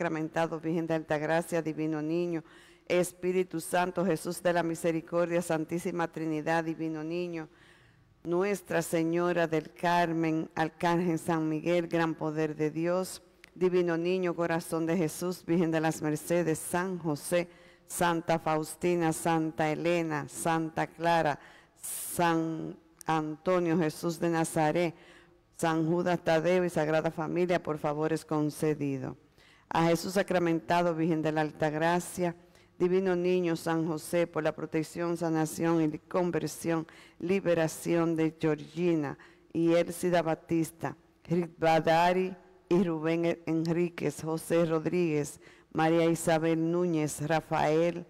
sacramentado, Virgen de Altagracia, Divino Niño, Espíritu Santo, Jesús de la Misericordia, Santísima Trinidad, Divino Niño, Nuestra Señora del Carmen, Arcángel San Miguel, Gran Poder de Dios, Divino Niño, Corazón de Jesús, Virgen de las Mercedes, San José, Santa Faustina, Santa Elena, Santa Clara, San Antonio Jesús de Nazaret, San Judas Tadeo y Sagrada Familia, por favor es concedido. A Jesús sacramentado, Virgen de la Alta Gracia, Divino Niño San José, por la protección, sanación y conversión, liberación de Georgina y Elcida Batista, Badari y Rubén Enríquez, José Rodríguez, María Isabel Núñez, Rafael,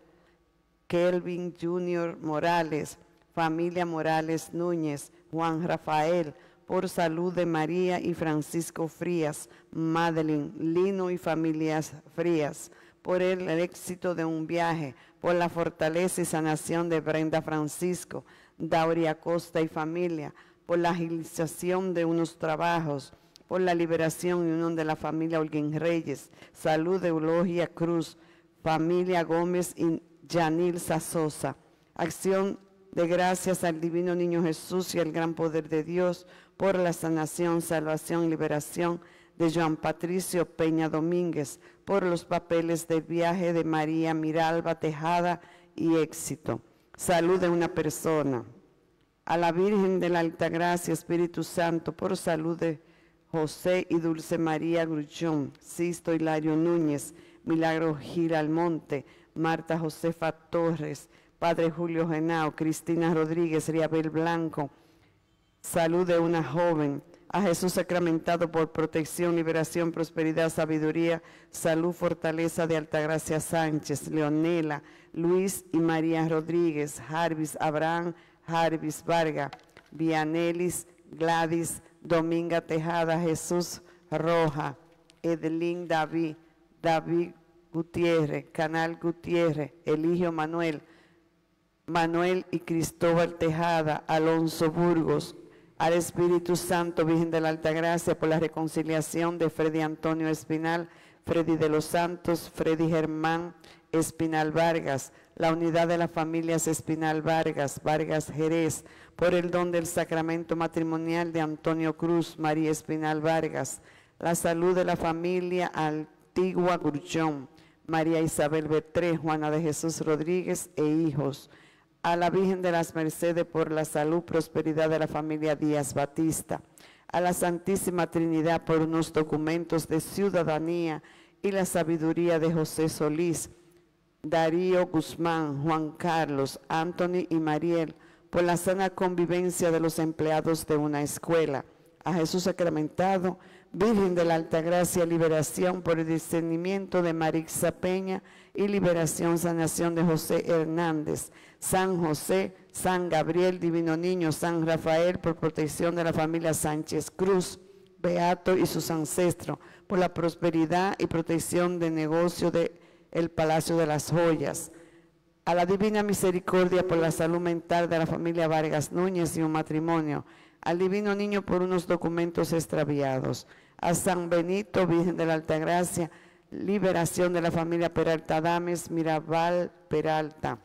Kelvin Junior Morales, familia Morales Núñez, Juan Rafael, por salud de María y Francisco Frías, Madeline, Lino y familias Frías, por el éxito de un viaje, por la fortaleza y sanación de Brenda Francisco, Dauria Costa y familia, por la agilización de unos trabajos, por la liberación y unión de la familia Holguín Reyes, salud de Eulogia Cruz, familia Gómez y Yanil Sosa, acción de gracias al divino niño Jesús y al gran poder de Dios por la sanación, salvación y liberación de Joan Patricio Peña Domínguez, por los papeles de viaje de María Miralba Tejada y éxito. Salud de una persona. A la Virgen de la Altagracia, Espíritu Santo, por salud de José y Dulce María Gruchón, Sisto Hilario Núñez, Milagro Giralmonte, Marta Josefa Torres, Padre Julio Genao, Cristina Rodríguez, Riabel Blanco, salud de una joven, a Jesús sacramentado por protección, liberación, prosperidad, sabiduría, salud, fortaleza de Altagracia Sánchez, Leonela, Luis y María Rodríguez, Jarvis Abraham, Jarvis Varga, Vianelis, Gladys, Dominga Tejada, Jesús Roja, Edelín David, David Gutiérrez, Canal Gutiérrez, Eligio Manuel, Manuel y Cristóbal Tejada, Alonso Burgos, al Espíritu Santo, Virgen de la Alta Gracia, por la reconciliación de Freddy Antonio Espinal, Freddy de los Santos, Freddy Germán Espinal Vargas, la unidad de las familias Espinal Vargas, Vargas Jerez, por el don del sacramento matrimonial de Antonio Cruz, María Espinal Vargas, la salud de la familia Antigua Gurchón, María Isabel Betré, Juana de Jesús Rodríguez e hijos, a la Virgen de las Mercedes por la salud, prosperidad de la familia Díaz Batista, a la Santísima Trinidad por unos documentos de ciudadanía y la sabiduría de José Solís, Darío Guzmán, Juan Carlos, Anthony y Mariel, por la sana convivencia de los empleados de una escuela. A Jesús sacramentado, Virgen de la Alta Gracia, liberación por el discernimiento de Marixa Peña y liberación, sanación de José Hernández. San José, San Gabriel, Divino Niño, San Rafael, por protección de la familia Sánchez Cruz, Beato y sus ancestros, por la prosperidad y protección de negocio del el Palacio de las Joyas. A la Divina Misericordia por la salud mental de la familia Vargas Núñez y un matrimonio, al Divino Niño por unos documentos extraviados, a San Benito, Virgen de la Altagracia, liberación de la familia Peralta Dames, Mirabal Peralta.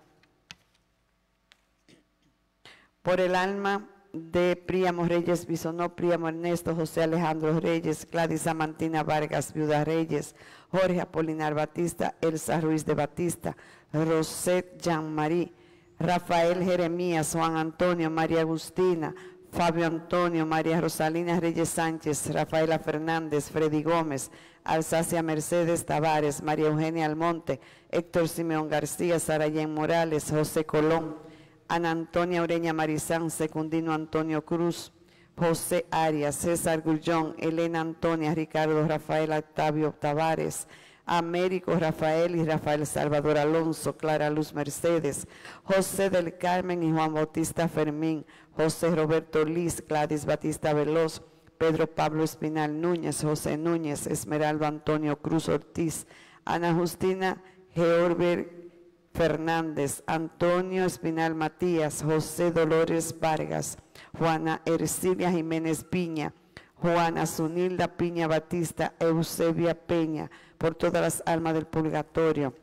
Por el alma de Príamo Reyes Bisonó, Príamo Ernesto, José Alejandro Reyes, Gladys Amantina Vargas, Viuda Reyes, Jorge Apolinar Batista, Elsa Ruiz de Batista, Roset Jean-Marie, Rafael Jeremías, Juan Antonio, María Agustina, Fabio Antonio, María Rosalina Reyes Sánchez, Rafaela Fernández, Freddy Gómez, Alsacia Mercedes Tavares, María Eugenia Almonte, Héctor Simeón García, Sarayen Morales, José Colón, Ana Antonia Ureña Marizán, Secundino Antonio Cruz, José Arias, César Gullón, Elena Antonia, Ricardo Rafael Octavio Tavares, Américo Rafael y Rafael Salvador Alonso, Clara Luz Mercedes, José del Carmen y Juan Bautista Fermín, José Roberto Liz, Gladys Batista Veloz, Pedro Pablo Espinal Núñez, José Núñez, Esmeraldo Antonio Cruz Ortiz, Ana Justina Georber Fernández, Antonio Espinal Matías, José Dolores Vargas, Juana Ercilia Jiménez Piña, Juana Zunilda Piña Batista, Eusebia Peña, por todas las almas del purgatorio.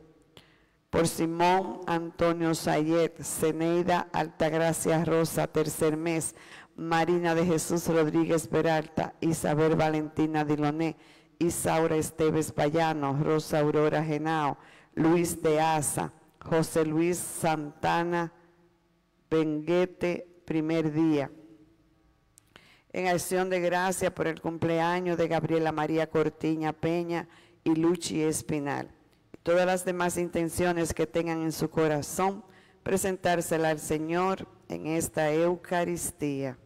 Por Simón Antonio Sayet, Ceneida Altagracia Rosa, tercer mes, Marina de Jesús Rodríguez Peralta, Isabel Valentina Diloné, Isaura Esteves Payano, Rosa Aurora Genao, Luis de Asa, José Luis Santana Benguete, primer día. En acción de gracia por el cumpleaños de Gabriela María Cortiña Peña y Luchi Espinal. Todas las demás intenciones que tengan en su corazón, presentársela al Señor en esta Eucaristía.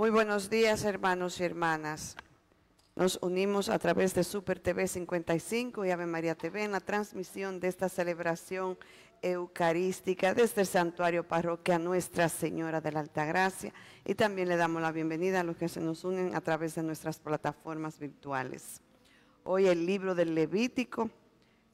Muy buenos días, hermanos y hermanas. Nos unimos a través de Super TV 55 y Ave María TV en la transmisión de esta celebración eucarística desde el Santuario Parroquia Nuestra Señora de la Altagracia y también le damos la bienvenida a los que se nos unen a través de nuestras plataformas virtuales. Hoy el libro del Levítico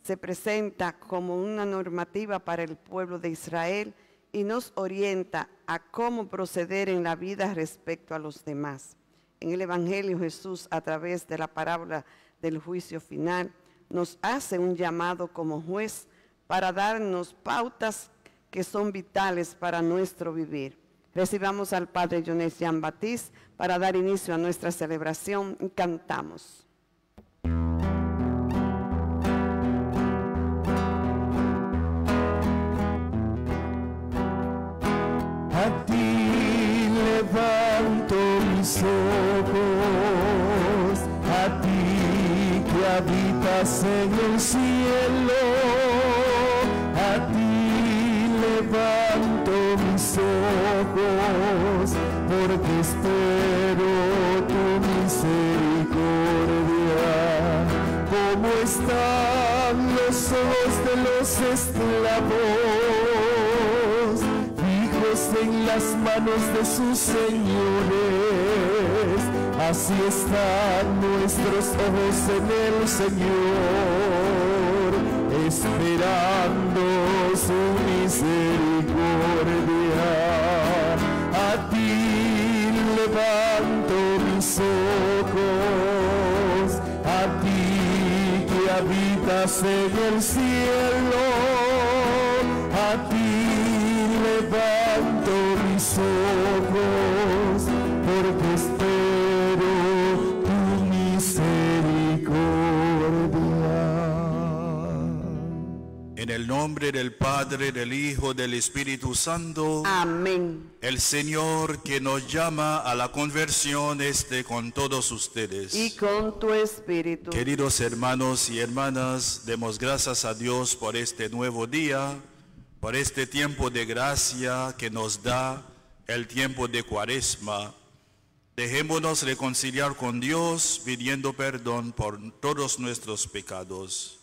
se presenta como una normativa para el pueblo de Israel y nos orienta a cómo proceder en la vida respecto a los demás. En el Evangelio Jesús, a través de la parábola del juicio final, nos hace un llamado como juez para darnos pautas que son vitales para nuestro vivir. Recibamos al Padre Jones Jean Baptiste para dar inicio a nuestra celebración y cantamos. En el cielo, a ti levanto mis ojos porque espero tu misericordia. Como están los ojos de los esclavos en las manos de sus señores Así están nuestros ojos en el Señor, esperando su misericordia. A ti levanto mis ojos, a ti que habitas en el cielo, nombre del Padre, del Hijo, del Espíritu Santo, Amén. el Señor que nos llama a la conversión esté con todos ustedes. Y con tu espíritu. Queridos hermanos y hermanas, demos gracias a Dios por este nuevo día, por este tiempo de gracia que nos da el tiempo de cuaresma. Dejémonos reconciliar con Dios pidiendo perdón por todos nuestros pecados.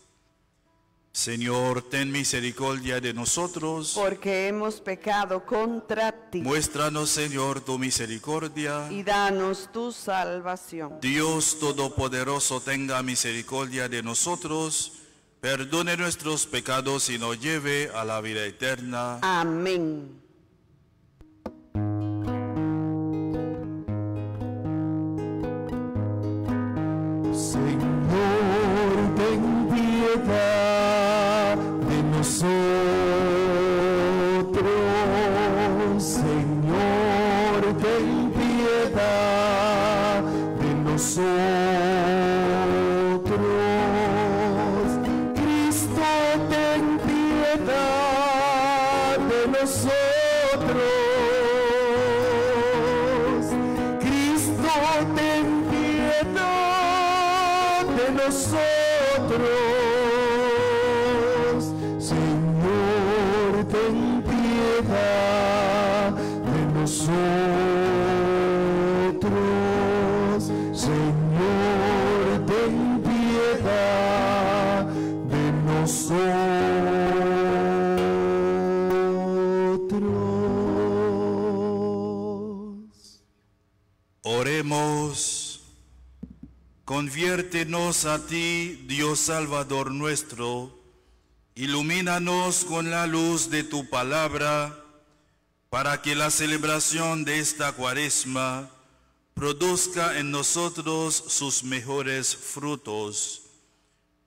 Señor, ten misericordia de nosotros. Porque hemos pecado contra ti. Muéstranos, Señor, tu misericordia. Y danos tu salvación. Dios Todopoderoso tenga misericordia de nosotros, perdone nuestros pecados y nos lleve a la vida eterna. Amén. Señor, ten piedad piedad de A ti, Dios Salvador nuestro. Ilumínanos con la luz de tu palabra, para que la celebración de esta cuaresma produzca en nosotros sus mejores frutos.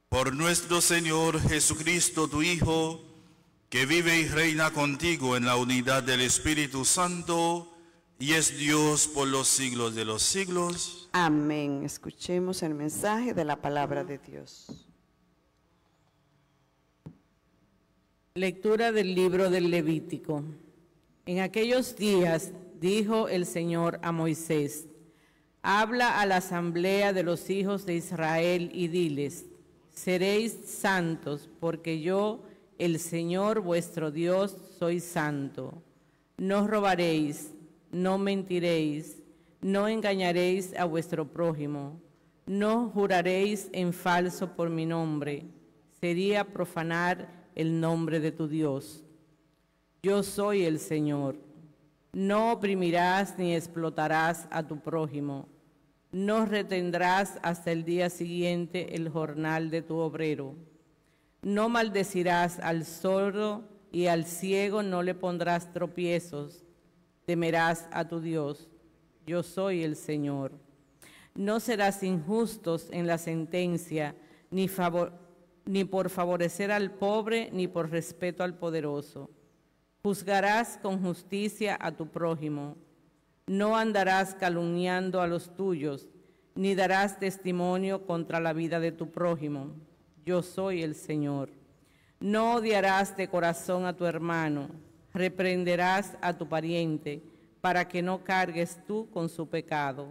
Por nuestro Señor Jesucristo, tu Hijo, que vive y reina contigo en la unidad del Espíritu Santo, y es Dios por los siglos de los siglos. Amén. Escuchemos el mensaje de la palabra de Dios. Lectura del libro del Levítico. En aquellos días dijo el Señor a Moisés, habla a la asamblea de los hijos de Israel y diles, seréis santos porque yo, el Señor vuestro Dios, soy santo. No robaréis, no mentiréis, no engañaréis a vuestro prójimo, no juraréis en falso por mi nombre, sería profanar el nombre de tu Dios. Yo soy el Señor. No oprimirás ni explotarás a tu prójimo. No retendrás hasta el día siguiente el jornal de tu obrero. No maldecirás al sordo y al ciego no le pondrás tropiezos. Temerás a tu Dios. Yo soy el Señor. No serás injustos en la sentencia, ni, favor- ni por favorecer al pobre, ni por respeto al poderoso. Juzgarás con justicia a tu prójimo. No andarás calumniando a los tuyos, ni darás testimonio contra la vida de tu prójimo. Yo soy el Señor. No odiarás de corazón a tu hermano, reprenderás a tu pariente, para que no cargues tú con su pecado.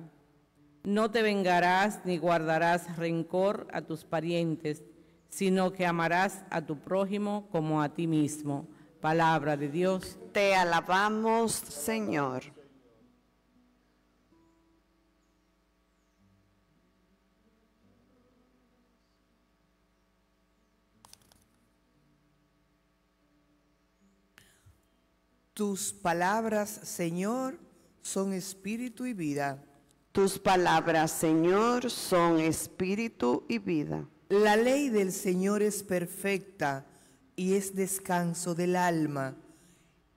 No te vengarás ni guardarás rencor a tus parientes, sino que amarás a tu prójimo como a ti mismo. Palabra de Dios. Te alabamos, Señor. Tus palabras, Señor, son espíritu y vida. Tus palabras, Señor, son espíritu y vida. La ley del Señor es perfecta y es descanso del alma.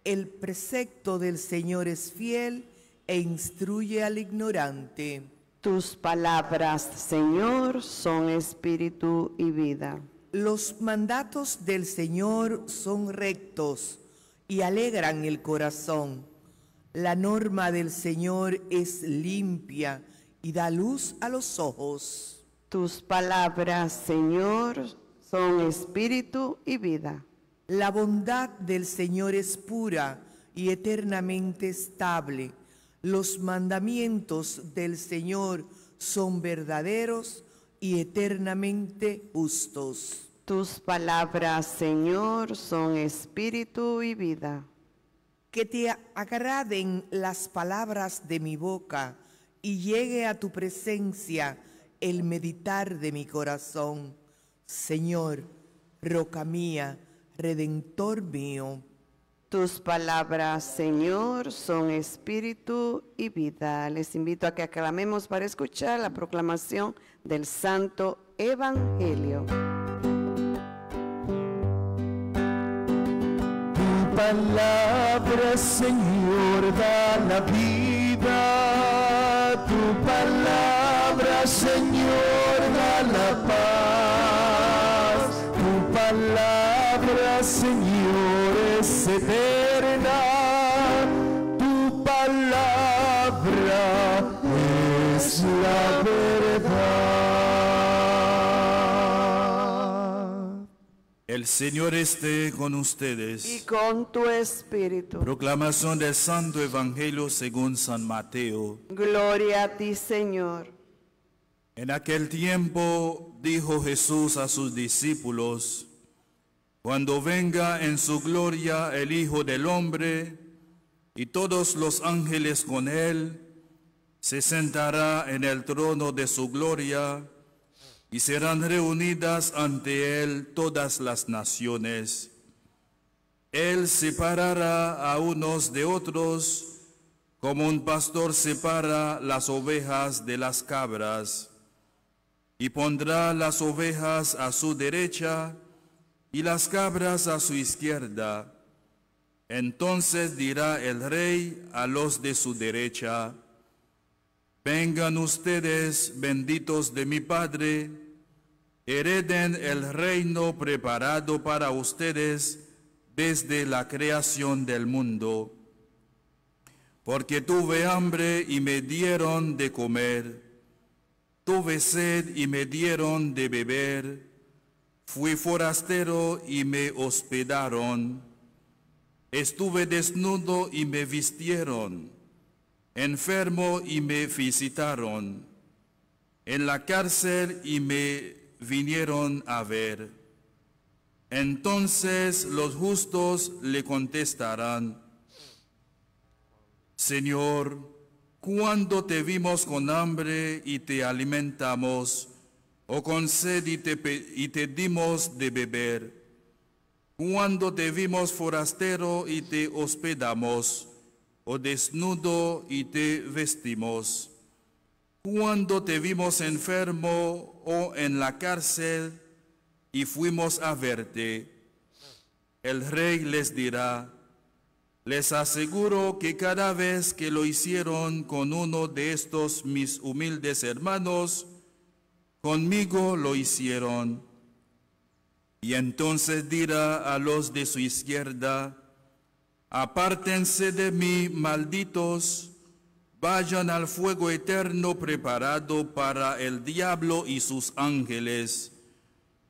El precepto del Señor es fiel e instruye al ignorante. Tus palabras, Señor, son espíritu y vida. Los mandatos del Señor son rectos y alegran el corazón. La norma del Señor es limpia y da luz a los ojos. Tus palabras, Señor, son espíritu y vida. La bondad del Señor es pura y eternamente estable. Los mandamientos del Señor son verdaderos y eternamente justos. Tus palabras, Señor, son espíritu y vida. Que te agraden las palabras de mi boca y llegue a tu presencia el meditar de mi corazón. Señor, roca mía, redentor mío. Tus palabras, Señor, son espíritu y vida. Les invito a que aclamemos para escuchar la proclamación del Santo Evangelio. Palabra, Señor, da la vida. Tu palabra, Señor, da la paz. Tu palabra, Señor, es eterna. El Señor esté con Y ustedes. con tu espíritu. Proclamación del Santo Evangelio según San Mateo. Gloria a ti, Señor. En aquel tiempo dijo Jesús a sus discípulos, Cuando venga en su gloria el Hijo del Hombre y todos los ángeles con él, se sentará en el trono de su gloria y serán reunidas ante él todas las naciones. Él separará a unos de otros como un pastor separa las ovejas de las cabras, y pondrá las ovejas a su derecha y las cabras a su izquierda. Entonces dirá el rey a los de su derecha, Vengan ustedes, benditos de mi Padre, hereden el reino preparado para ustedes desde la creación del mundo. Porque tuve hambre y me dieron de comer, tuve sed y me dieron de beber, fui forastero y me hospedaron, estuve desnudo y me vistieron, enfermo y me visitaron, en la cárcel y me vinieron a ver. Entonces los justos le contestarán, Señor, cuando te vimos con hambre y te alimentamos, o con sed y te, y te dimos de beber? Cuando te vimos forastero y te hospedamos, o desnudo y te vestimos? Cuando te vimos enfermo o en la cárcel y fuimos a verte? El rey les dirá, les aseguro que cada vez que lo hicieron con uno de estos mis humildes hermanos, conmigo lo hicieron. Y entonces dirá a los de su izquierda, apártense de mí, malditos, vayan al fuego eterno preparado para el diablo y sus ángeles,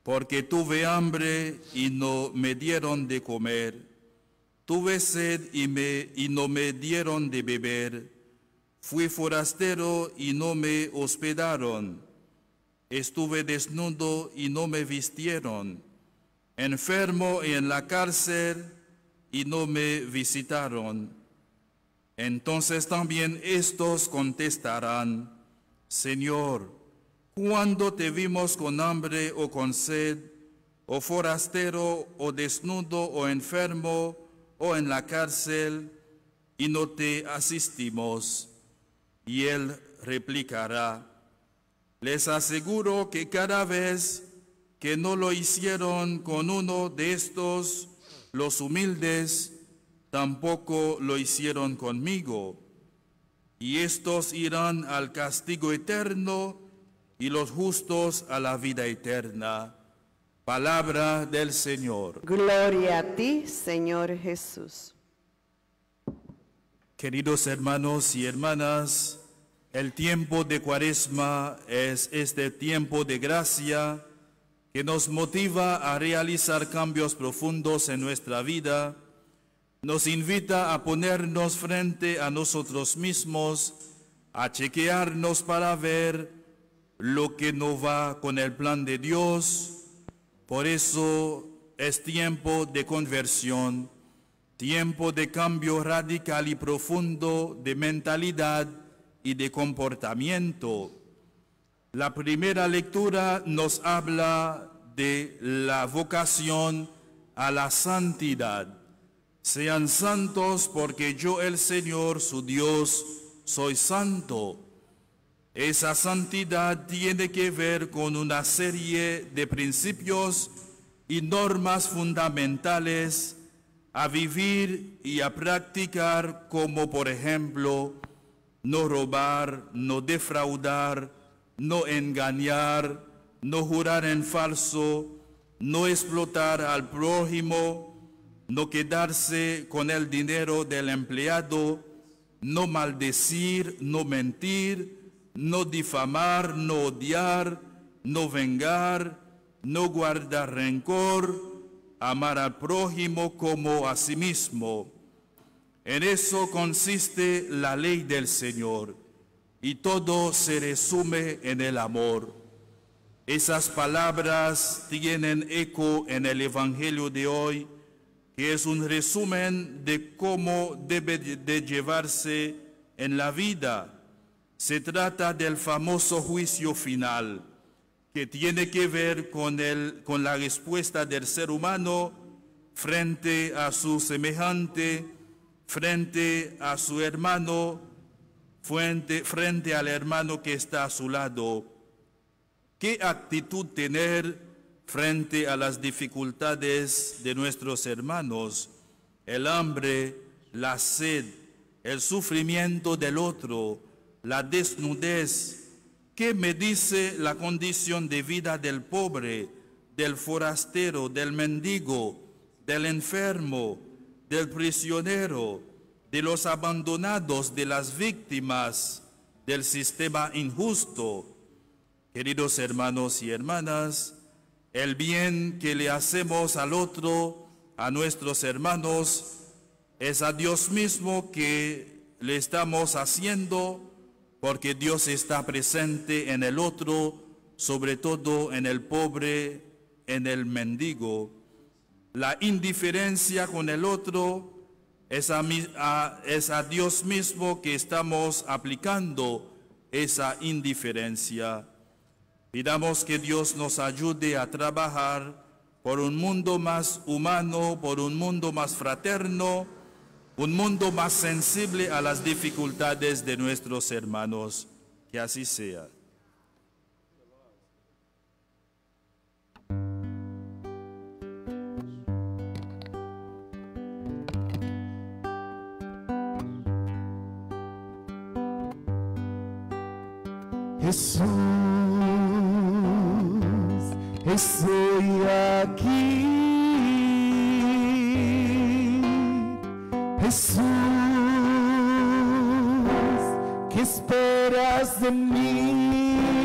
porque tuve hambre y no me dieron de comer, tuve sed y, me, y no me dieron de beber, fui forastero y no me hospedaron, estuve desnudo y no me vistieron, enfermo y en la cárcel y no me visitaron. Entonces también estos contestarán, Señor, ¿cuándo te vimos con hambre o con sed, o forastero, o desnudo, o enfermo, o en la cárcel, y no te asistimos? Y el replicará. Les aseguro que cada vez que no lo hicieron con uno de estos, los humildes, tampoco lo hicieron conmigo. Y estos irán al castigo eterno y los justos a la vida eterna. Palabra del Señor. Gloria a ti, Señor Jesús. Queridos hermanos y hermanas, el tiempo de Cuaresma es este tiempo de gracia que nos motiva a realizar cambios profundos en nuestra vida, nos invita a ponernos frente a nosotros mismos, a chequearnos para ver lo que no va con el plan de Dios. Por eso es tiempo de conversión, tiempo de cambio radical y profundo de mentalidad y de comportamiento. La primera lectura nos habla de la vocación a la santidad. Sean santos porque yo el Señor, su Dios, soy santo. Esa santidad tiene que ver con una serie de principios y normas fundamentales a vivir y a practicar como por ejemplo no robar, no defraudar, no engañar, no jurar en falso, no explotar al prójimo, no quedarse con el dinero del empleado, no maldecir, no mentir, no difamar, no odiar, no vengar, no guardar rencor, amar al prójimo como a sí mismo. En eso consiste la ley del Señor y todo se resume en el amor. Esas palabras tienen eco en el Evangelio de hoy, que es un resumen de cómo debe de llevarse en la vida se trata del famoso juicio final, que tiene que ver con, el, con la respuesta del ser humano frente a su semejante, frente a su hermano, frente, frente al hermano que está a su lado. ¿Qué actitud tener frente a las dificultades de nuestros hermanos? El hambre, la sed, el sufrimiento del otro, la desnudez. ¿Qué me dice la condición de vida del pobre, del forastero, del mendigo, del enfermo, del prisionero, de los abandonados, de las víctimas del sistema injusto? Queridos hermanos y hermanas, el bien que le hacemos al otro, a nuestros hermanos, es a Dios mismo que le estamos haciendo porque Dios está presente en el otro, sobre todo en el pobre, en el mendigo. La indiferencia con el otro es a, Dios mismo que estamos aplicando esa indiferencia. Pidamos que Dios nos ayude a trabajar por un mundo más humano, por un mundo más fraterno, un mundo más sensible a las dificultades de nuestros hermanos. Que así sea. Jesús, estoy aquí. Jesús, ¿qué esperas de mí?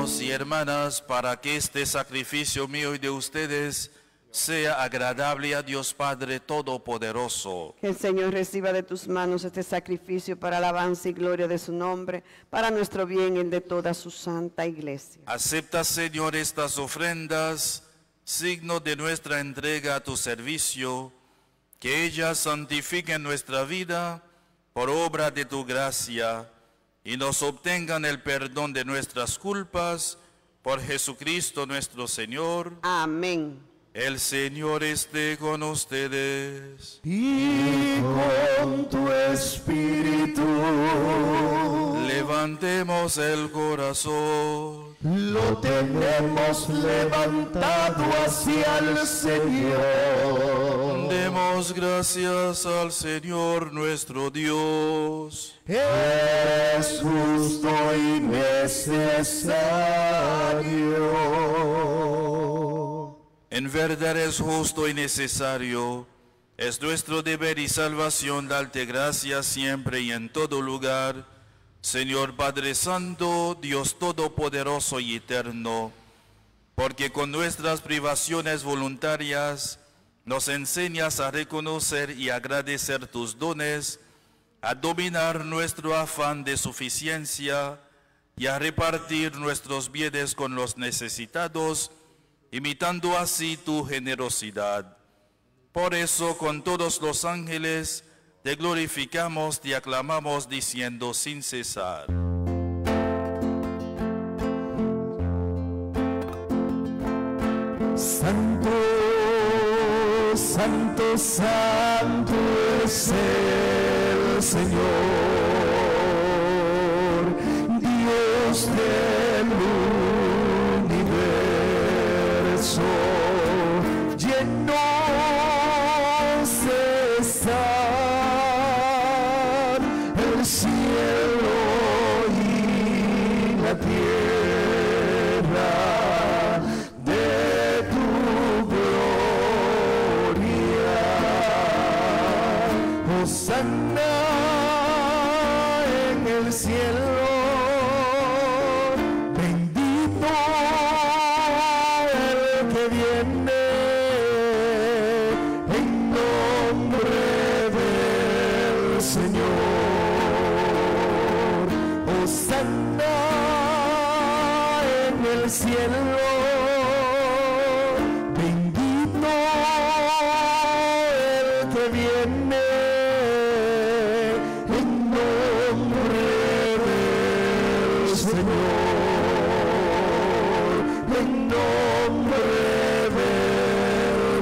Hermanos y hermanas para que este sacrificio mío y de ustedes sea agradable a Dios Padre Todopoderoso. Que el Señor reciba de tus manos este sacrificio para alabanza y gloria de su nombre, para nuestro bien y el de toda su santa iglesia. Acepta, Señor, estas ofrendas, signo de nuestra entrega a tu servicio, que ellas santifiquen nuestra vida por obra de tu gracia y nos obtengan el perdón de nuestras culpas por Jesucristo nuestro Señor. Amén. El Señor esté con ustedes. y con tu espíritu Levantemos el corazón. lo tenemos levantado hacia el Señor. Demos gracias al Señor nuestro Dios. Es justo y necesario. En verdad es justo y necesario. Es nuestro deber y salvación darte gracias siempre y en todo lugar. Señor Padre Santo, Dios Todopoderoso y Eterno, porque con nuestras privaciones voluntarias nos enseñas a reconocer y agradecer tus dones, a dominar nuestro afán de suficiencia y a repartir nuestros bienes con los necesitados, imitando así tu generosidad. Por eso con todos los ángeles te glorificamos, te aclamamos diciendo sin cesar. Santo, santo, santo es el Señor, Dios del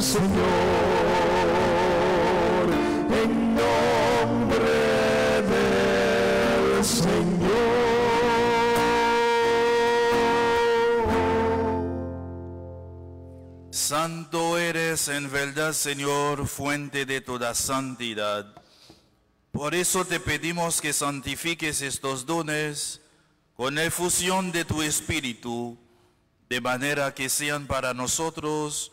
Señor, en nombre del Señor. Santo eres en verdad, Señor, fuente de toda santidad. Por eso te pedimos que santifiques estos dones con la efusión de tu Espíritu, de manera que sean para nosotros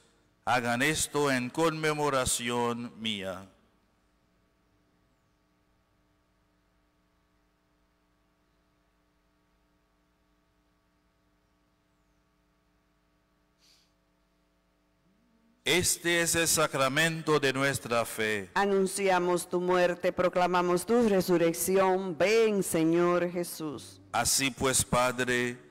Hagan esto en conmemoración mía. Este es el sacramento de nuestra fe. Anunciamos tu muerte, proclamamos tu resurrección. Ven, Señor Jesús. Así pues, Padre,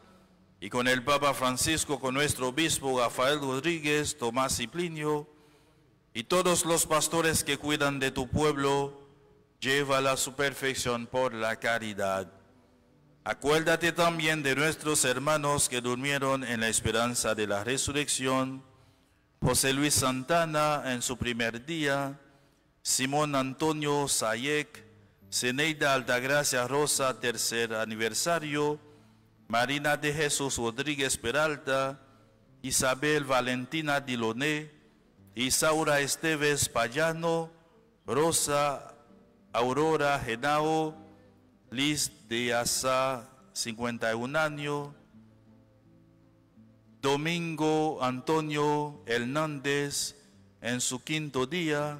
y con el Papa Francisco, con nuestro obispo Rafael Rodríguez, Tomás y Plinio, y todos los pastores que cuidan de tu pueblo, llévala a su perfección por la caridad. Acuérdate también de nuestros hermanos que durmieron en la esperanza de la resurrección, José Luis Santana en su primer día, Simón Antonio Sayek, Zeneida Altagracia Rosa, tercer aniversario, Marina de Jesús Rodríguez Peralta, Isabel Valentina Diloné, Isaura Esteves Payano, Rosa Aurora Genao, Liz de Asa, 51 años, Domingo Antonio Hernández en su quinto día,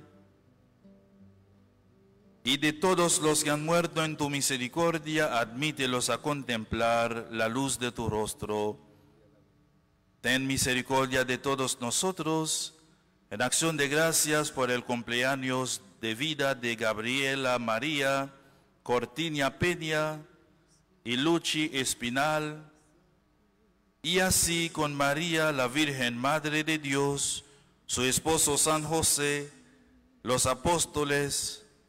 y de todos los que han muerto en tu misericordia, admítelos a contemplar la luz de tu rostro. Ten misericordia de todos nosotros, en acción de gracias por el cumpleaños de vida de Gabriela María Cortinia Peña y Luchi Espinal, y así con María, la Virgen Madre de Dios, su esposo San José, los apóstoles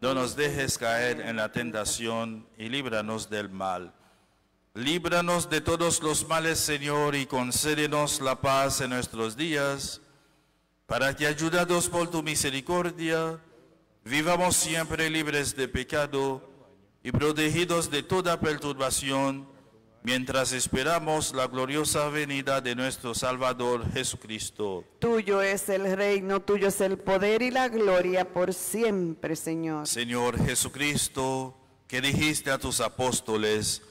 No nos dejes caer en la tentación y líbranos del mal. Líbranos de todos los males, Señor, y concédenos la paz en nuestros días, para que, ayudados por tu misericordia, vivamos siempre libres de pecado y protegidos de toda perturbación, mientras esperamos la gloriosa venida de nuestro Salvador Jesucristo. Tuyo es el reino, tuyo es el poder y la gloria por siempre, Señor. Señor Jesucristo, que dijiste a tus apóstoles,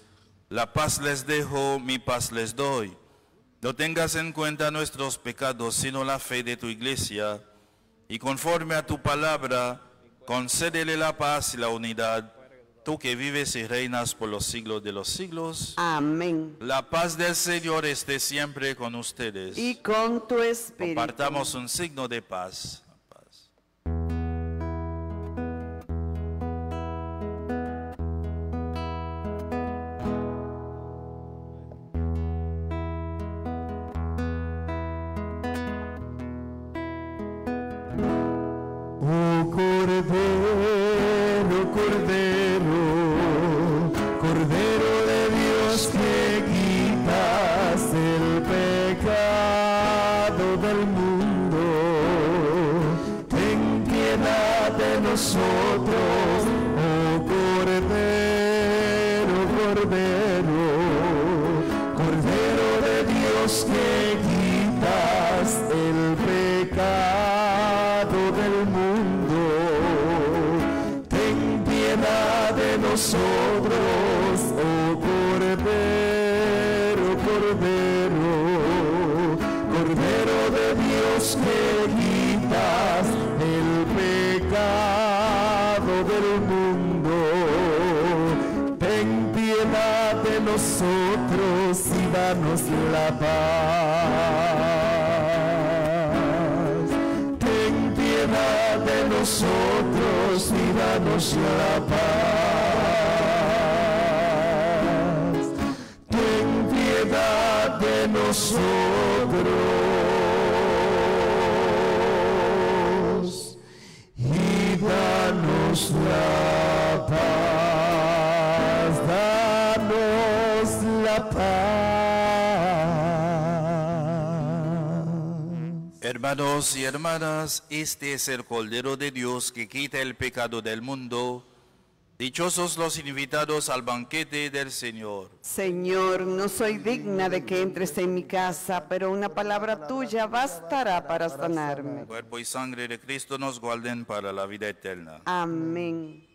la paz les dejo, mi paz les doy. No tengas en cuenta nuestros pecados, sino la fe de tu iglesia, y conforme a tu palabra, concédele la paz y la unidad, tú que vives y reinas por los siglos de los siglos. Amén. La paz del Señor esté siempre con ustedes. Y con tu espíritu. Compartamos un signo de paz. Nosotros, oh Cordero, Cordero, Cordero de Dios que quitas el pecado del mundo. Ten piedad de nosotros y danos la paz. Ten piedad de nosotros y danos la paz. Hermanos y hermanas, este es el Cordero de Dios que quita el pecado del mundo. Dichosos los invitados al banquete del Señor. Señor, no soy digna de que entres en mi casa, pero una palabra tuya bastará para sanarme. Cuerpo y sangre de Cristo nos guarden para la vida eterna. Amén.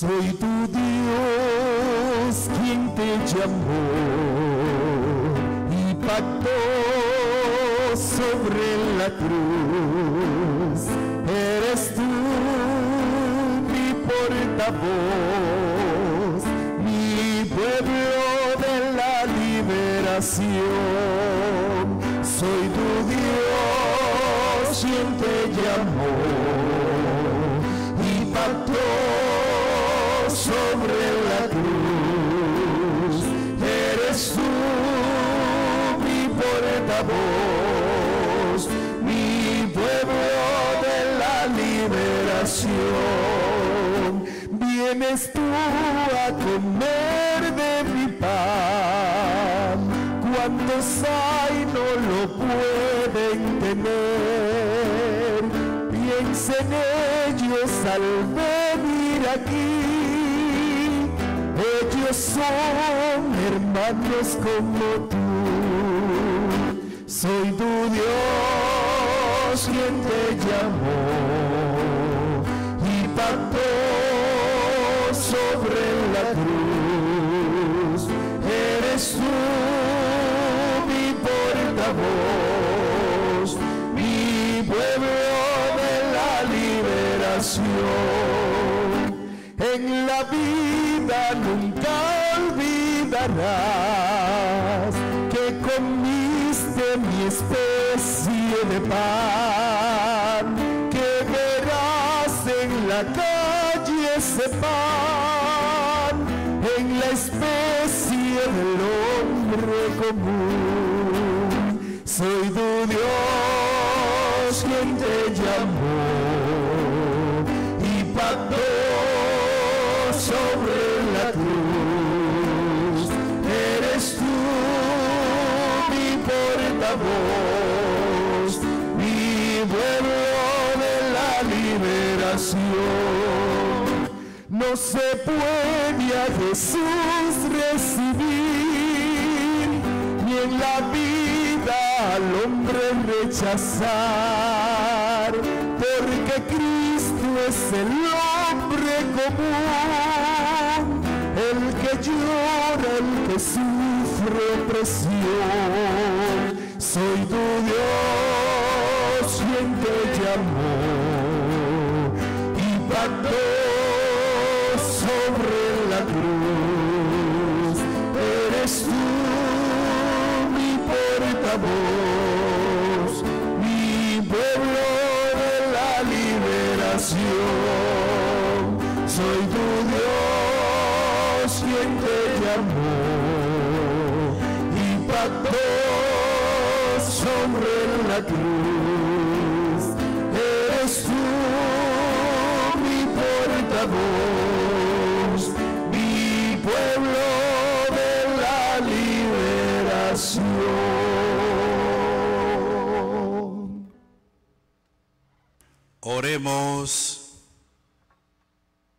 Soy tu Dios quien te llamó y pactó sobre la cruz. Eres tú mi portavoz, mi pueblo de la liberación. Comer de mi pan, cuantos hay no lo pueden tener. Piensa en ellos al venir aquí. Ellos son hermanos como tú. Soy tu Dios quien te llamó y pactó Soy tu Dios quien te llamó y pactó sobre la cruz. Eres tú mi portavoz, mi vuelo de la liberación. No se puede a Jesús rechazar, porque Cristo es el hombre común, el que llora, el que sufre opresión. Soy tu Dios quien te llamó y pactó sobre la cruz. Eres tú mi portavoz, mi pueblo de la liberación. Oremos.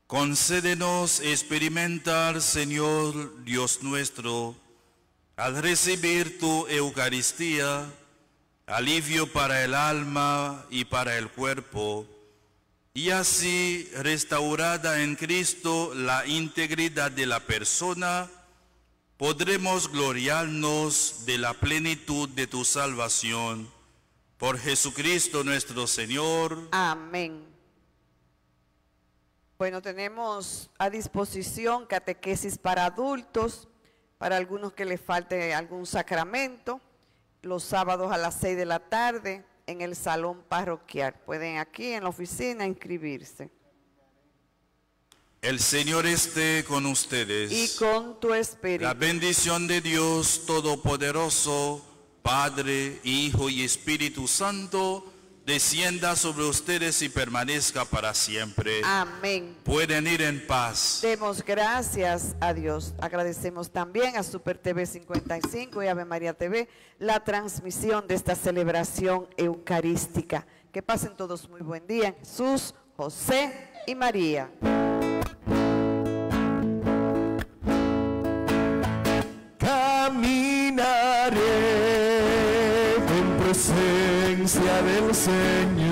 Concédenos experimentar, Señor Dios nuestro, al recibir tu Eucaristía, alivio para el alma y para el cuerpo, y así restaurada en Cristo la integridad de la persona, podremos gloriarnos de la plenitud de tu salvación. Por Jesucristo nuestro Señor. Amén. Bueno, tenemos a disposición catequesis para adultos, para algunos que les falte algún sacramento, los sábados a las 6 de la tarde en el salón parroquial. Pueden aquí en la oficina inscribirse. El Señor esté con ustedes. Y con tu espíritu. La bendición de Dios Todopoderoso, Padre, Hijo y Espíritu Santo, descienda sobre ustedes y permanezca para siempre. Amén. Pueden ir en paz. Demos gracias a Dios. Agradecemos también a Super TV 55 y Ave María TV la transmisión de esta celebración eucarística. Que pasen todos muy buen día. Jesús, José y María. Presencia